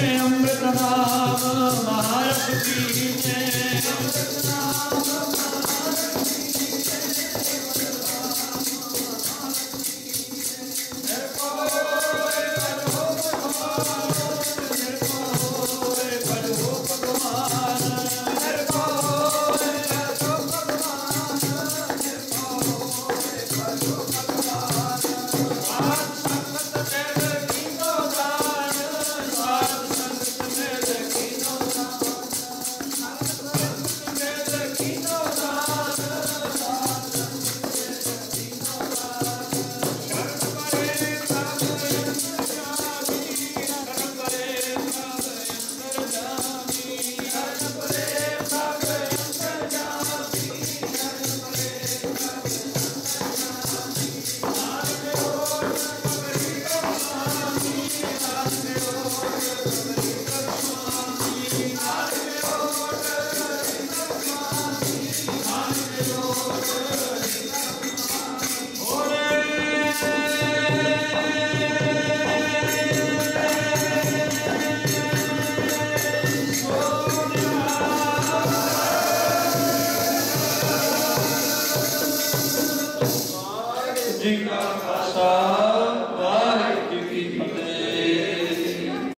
Amrit Ram Bharat 지각하사